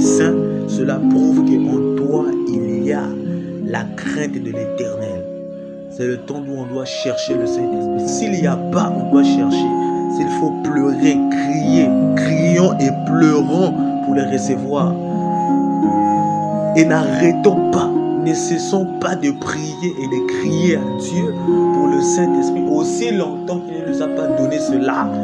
saint, cela prouve qu'en toi, il y a la crainte de l'éternel. C'est le temps où on doit chercher le Saint-Esprit. S'il n'y a pas, on doit chercher. S'il faut pleurer, crier, crions et pleurons pour les recevoir. Et n'arrêtons pas, ne cessons pas de prier et de crier à Dieu pour le Saint-Esprit aussi longtemps qu'il ne nous a pas donné cela.